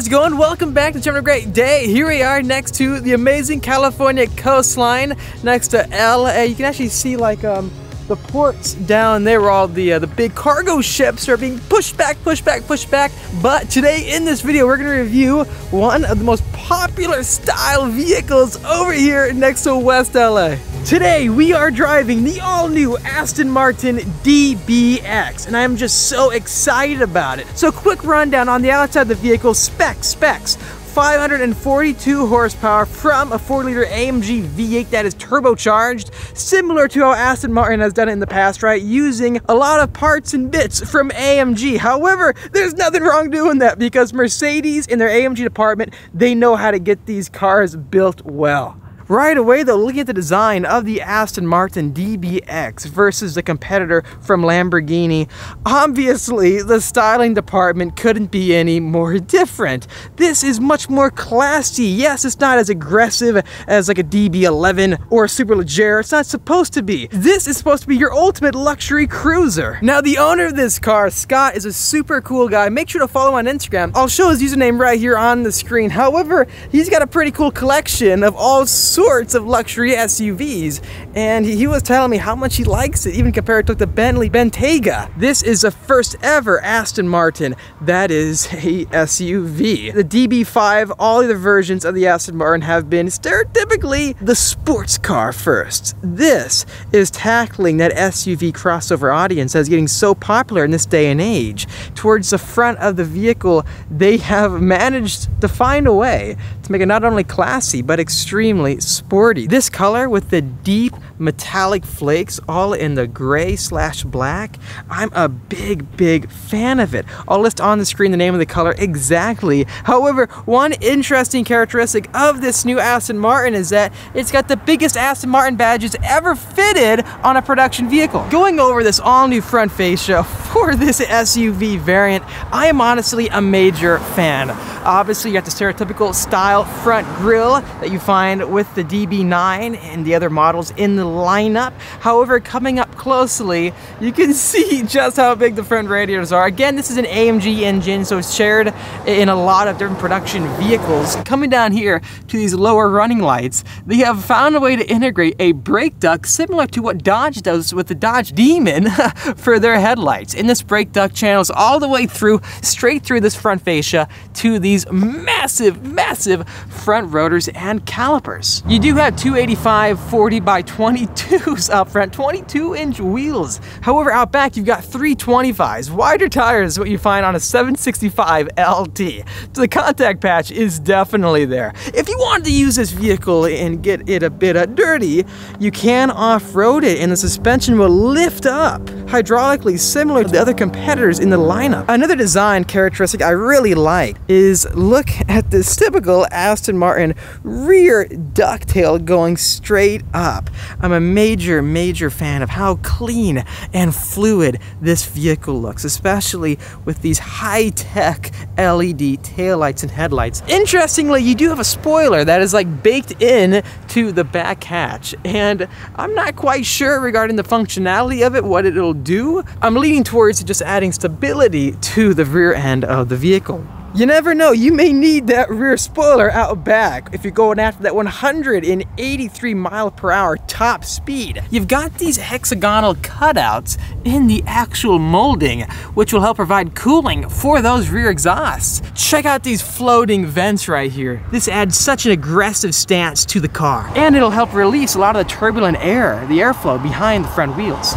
how's going? Welcome back to a Great Day. Here we are next to the amazing California coastline, next to LA. You can actually see like um, the ports down there where all the uh, the big cargo ships are being pushed back, pushed back, pushed back. But today in this video, we're gonna review one of the most popular style vehicles over here next to West LA. Today we are driving the all-new Aston Martin DBX and I'm just so excited about it. So quick rundown on the outside of the vehicle, specs, specs. 542 horsepower from a 4 liter AMG V8 that is turbocharged, similar to how Aston Martin has done it in the past, right? Using a lot of parts and bits from AMG. However, there's nothing wrong doing that because Mercedes in their AMG department, they know how to get these cars built well. Right away though, looking at the design of the Aston Martin DBX versus the competitor from Lamborghini, obviously the styling department couldn't be any more different. This is much more classy. Yes, it's not as aggressive as like a DB11 or a Superleggera. It's not supposed to be. This is supposed to be your ultimate luxury cruiser. Now the owner of this car, Scott, is a super cool guy. Make sure to follow on Instagram. I'll show his username right here on the screen. However, he's got a pretty cool collection of all sorts sorts of luxury SUVs, and he, was telling me how much he likes it, even compared to the Bentley Bentayga. This is the first ever Aston Martin that is a SUV. The DB5, all the versions of the Aston Martin have been stereotypically the sports car first. This is tackling that SUV crossover audience that's getting so popular in this day and age. Towards the front of the vehicle, they have managed to find a way to make it not only classy, but extremely sporty. This color with the deep metallic flakes all in the gray slash black, I'm a big, big fan of it. I'll list on the screen the name of the color exactly. However, one interesting characteristic of this new Aston Martin is that it's got the biggest Aston Martin badges ever fitted on a production vehicle. Going over this all new front fascia for this SUV variant, I am honestly a major fan. Obviously, you got the stereotypical style front grille that you find with the DB9 and the other models in the lineup. However, coming up closely, you can see just how big the front radiators are. Again, this is an AMG engine, so it's shared in a lot of different production vehicles. Coming down here to these lower running lights, they have found a way to integrate a brake duct similar to what Dodge does with the Dodge Demon for their headlights. And this brake duct channels all the way through, straight through this front fascia to these massive, massive front rotors and calipers. You do have 285 40 by 22s up front, 22 inch wheels. However, out back you've got 325s. Wider tires is what you find on a 765 LT. So the contact patch is definitely there. If you wanted to use this vehicle and get it a bit of dirty, you can off-road it and the suspension will lift up hydraulically similar to the other competitors in the lineup. Another design characteristic I really like is look at this typical Aston Martin rear ducktail going straight up. I'm a major, major fan of how clean and fluid this vehicle looks, especially with these high-tech LED taillights and headlights. Interestingly, you do have a spoiler that is like baked in to the back hatch, and I'm not quite sure regarding the functionality of it, what it'll do. I'm leaning towards just adding stability to the rear end of the vehicle. You never know, you may need that rear spoiler out back if you're going after that 183 mile per hour top speed. You've got these hexagonal cutouts in the actual molding, which will help provide cooling for those rear exhausts. Check out these floating vents right here. This adds such an aggressive stance to the car. And it'll help release a lot of the turbulent air, the airflow behind the front wheels.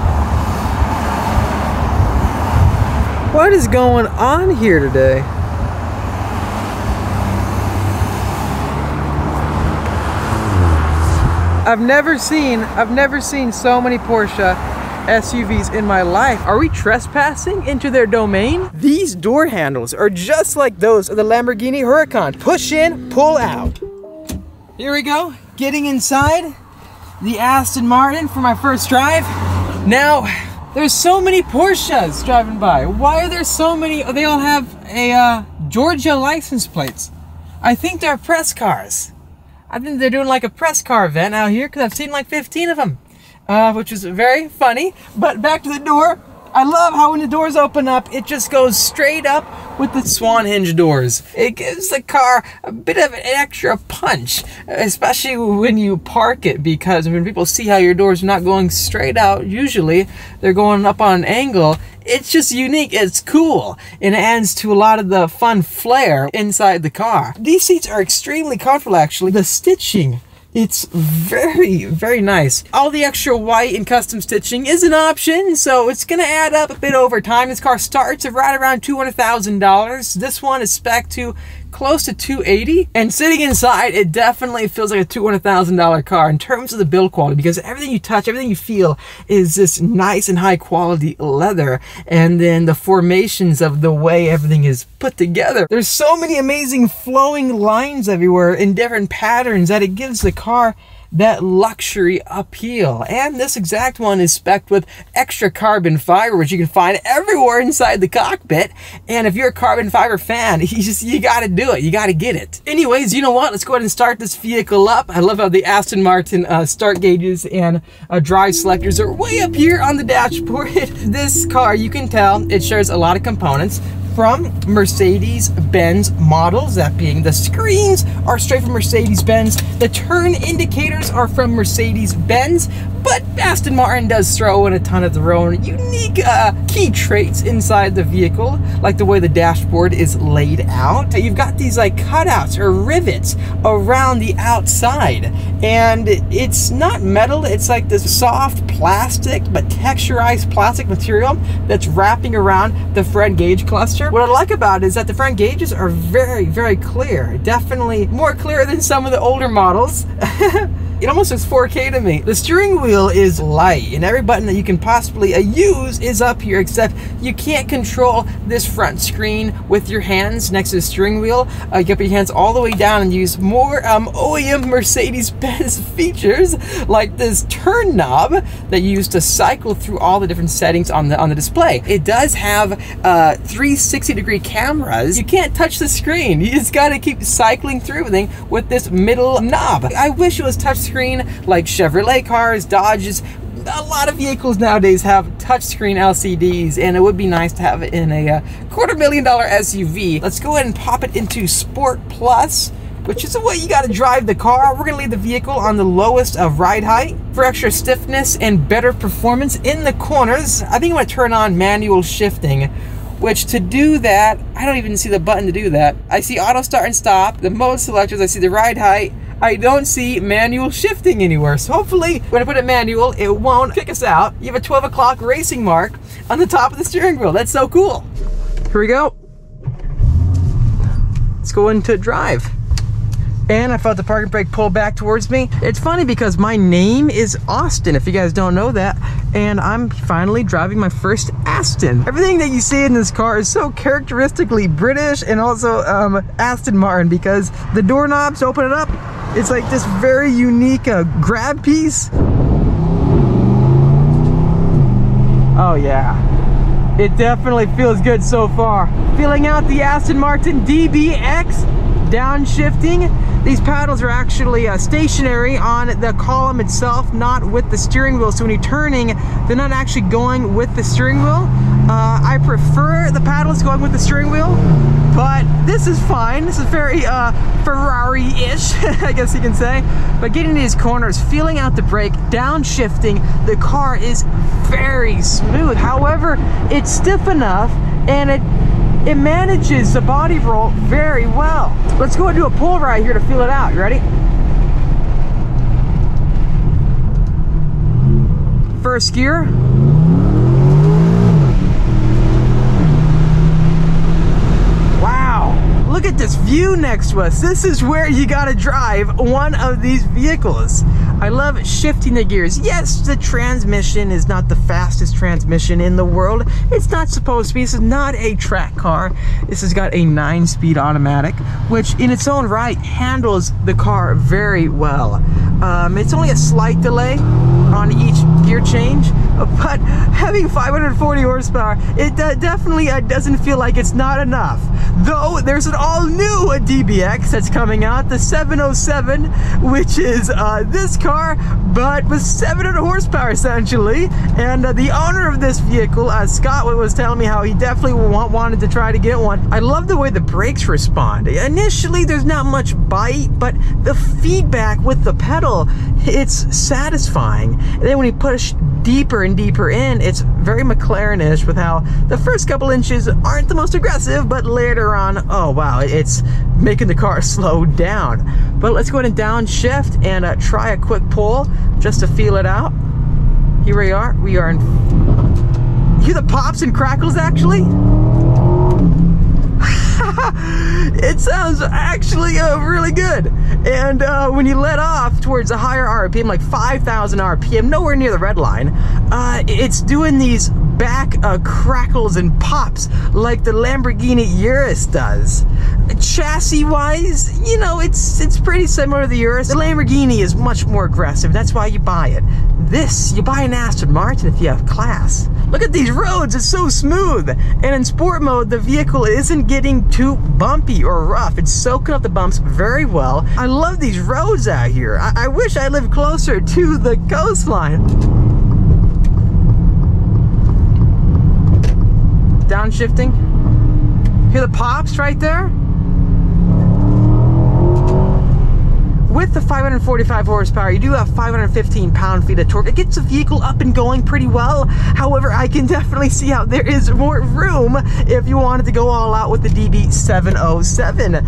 What is going on here today? I've never seen, I've never seen so many Porsche SUVs in my life. Are we trespassing into their domain? These door handles are just like those of the Lamborghini Huracan. Push in, pull out. Here we go, getting inside the Aston Martin for my first drive. Now, there's so many Porsches driving by. Why are there so many? They all have a uh, Georgia license plates. I think they're press cars. I think they're doing like a press car event out here because I've seen like 15 of them, uh, which is very funny. But back to the door. I love how when the doors open up, it just goes straight up with the swan hinge doors. It gives the car a bit of an extra punch, especially when you park it, because when people see how your doors are not going straight out, usually they're going up on an angle. It's just unique, it's cool, and it adds to a lot of the fun flair inside the car. These seats are extremely comfortable actually. The stitching it's very, very nice. All the extra white and custom stitching is an option, so it's gonna add up a bit over time. This car starts at right around $200,000. This one is spec to close to 280 and sitting inside it definitely feels like a $200,000 car in terms of the build quality because everything you touch everything you feel is this nice and high quality leather and then the formations of the way everything is put together there's so many amazing flowing lines everywhere in different patterns that it gives the car that luxury appeal. And this exact one is specced with extra carbon fiber, which you can find everywhere inside the cockpit. And if you're a carbon fiber fan, you just, you gotta do it. You gotta get it. Anyways, you know what? Let's go ahead and start this vehicle up. I love how the Aston Martin uh, start gauges and uh, drive selectors are way up here on the dashboard. this car, you can tell, it shares a lot of components from Mercedes-Benz models, that being the screens are straight from Mercedes-Benz, the turn indicators are from Mercedes-Benz, but Aston Martin does throw in a ton of their own unique uh, key traits inside the vehicle, like the way the dashboard is laid out. You've got these like cutouts or rivets around the outside, and it's not metal, it's like this soft plastic, but texturized plastic material that's wrapping around the front gauge cluster. What I like about it is that the front gauges are very, very clear. Definitely more clear than some of the older models. It almost looks 4K to me. The steering wheel is light and every button that you can possibly uh, use is up here except you can't control this front screen with your hands next to the steering wheel. Uh, you get your hands all the way down and use more um, OEM Mercedes-Benz features like this turn knob that you use to cycle through all the different settings on the on the display. It does have uh, 360 degree cameras. You can't touch the screen. You just gotta keep cycling through everything with this middle knob. I wish it was touch touchscreen like Chevrolet cars, Dodges, a lot of vehicles nowadays have touchscreen LCDs and it would be nice to have it in a uh, quarter million dollar SUV. Let's go ahead and pop it into Sport Plus which is the way you got to drive the car. We're to leave the vehicle on the lowest of ride height for extra stiffness and better performance in the corners. I think I'm to turn on manual shifting, which to do that, I don't even see the button to do that. I see auto start and stop, the mode selectors, I see the ride height, I don't see manual shifting anywhere. So hopefully when I put it manual, it won't kick us out. You have a 12 o'clock racing mark on the top of the steering wheel. That's so cool. Here we go. Let's go into drive and I felt the parking brake pull back towards me. It's funny because my name is Austin, if you guys don't know that, and I'm finally driving my first Aston. Everything that you see in this car is so characteristically British and also um, Aston Martin because the doorknobs open it up. It's like this very unique uh, grab piece. Oh yeah. It definitely feels good so far. Filling out the Aston Martin DBX downshifting. These paddles are actually uh, stationary on the column itself, not with the steering wheel. So when you're turning, they're not actually going with the steering wheel. Uh, I prefer the paddles going with the steering wheel, but this is fine. This is very uh, Ferrari-ish, I guess you can say. But getting these corners, feeling out the brake, downshifting, the car is very smooth. However, it's stiff enough and it it manages the body roll very well. Let's go and do a pull right here to feel it out. You ready? First gear. Look at this view next to us. This is where you gotta drive one of these vehicles. I love shifting the gears. Yes, the transmission is not the fastest transmission in the world. It's not supposed to be. This is not a track car. This has got a nine speed automatic, which in its own right handles the car very well. Um, it's only a slight delay on each gear change, but having 540 horsepower, it definitely uh, doesn't feel like it's not enough. Though there's an all new DBX that's coming out, the 707, which is uh, this car, but with 700 horsepower essentially. And uh, the owner of this vehicle, uh, Scott, was telling me how he definitely want, wanted to try to get one. I love the way the brakes respond. Initially, there's not much bite, but the feedback with the pedal, it's satisfying. And then when you push deeper and deeper in, it's very McLaren-ish with how the first couple inches aren't the most aggressive, but later on, oh wow, it's making the car slow down. But let's go ahead and downshift and uh, try a quick pull just to feel it out. Here we are. We are in. You hear the pops and crackles actually? It sounds actually uh, really good. And uh, when you let off towards a higher RPM, like 5,000 RPM, nowhere near the red line, uh, it's doing these back uh, crackles and pops like the Lamborghini Urus does. Chassis wise, you know, it's it's pretty similar to the Urus. The Lamborghini is much more aggressive. That's why you buy it. This, you buy an Aston Martin if you have class. Look at these roads, it's so smooth. And in sport mode, the vehicle isn't getting too bumpy or rough. It's soaking up the bumps very well. I love these roads out here. I, I wish I lived closer to the coastline. Downshifting. Hear the pops right there? With the 545 horsepower, you do have 515 pound-feet of torque. It gets the vehicle up and going pretty well. However, I can definitely see how there is more room if you wanted to go all out with the DB707.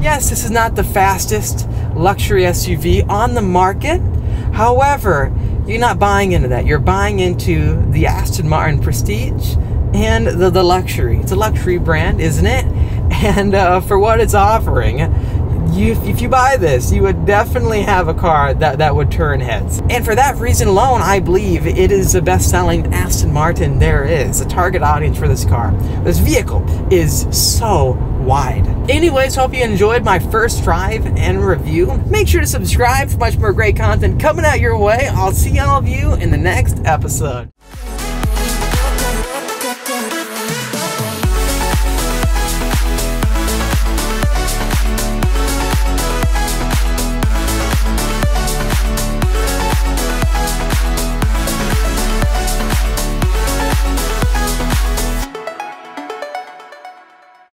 Yes, this is not the fastest luxury SUV on the market. However, you're not buying into that. You're buying into the Aston Martin Prestige and the, the luxury. It's a luxury brand, isn't it? And uh, for what it's offering, you, if you buy this, you would definitely have a car that, that would turn heads. And for that reason alone, I believe it is the best-selling Aston Martin there is. The target audience for this car. This vehicle is so wide. Anyways, hope you enjoyed my first drive and review. Make sure to subscribe for much more great content coming out your way. I'll see all of you in the next episode.